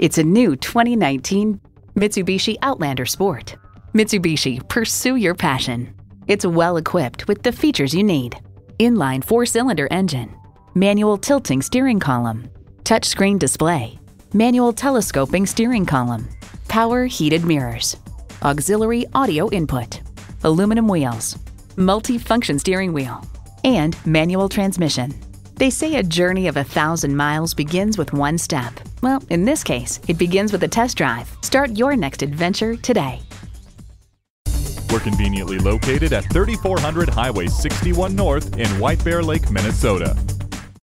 It's a new 2019 Mitsubishi Outlander Sport. Mitsubishi, pursue your passion. It's well equipped with the features you need inline four cylinder engine, manual tilting steering column, touchscreen display, manual telescoping steering column, power heated mirrors, auxiliary audio input, aluminum wheels, multi-function steering wheel, and manual transmission. They say a journey of a thousand miles begins with one step. Well, in this case, it begins with a test drive. Start your next adventure today. We're conveniently located at 3400 Highway 61 North in White Bear Lake, Minnesota.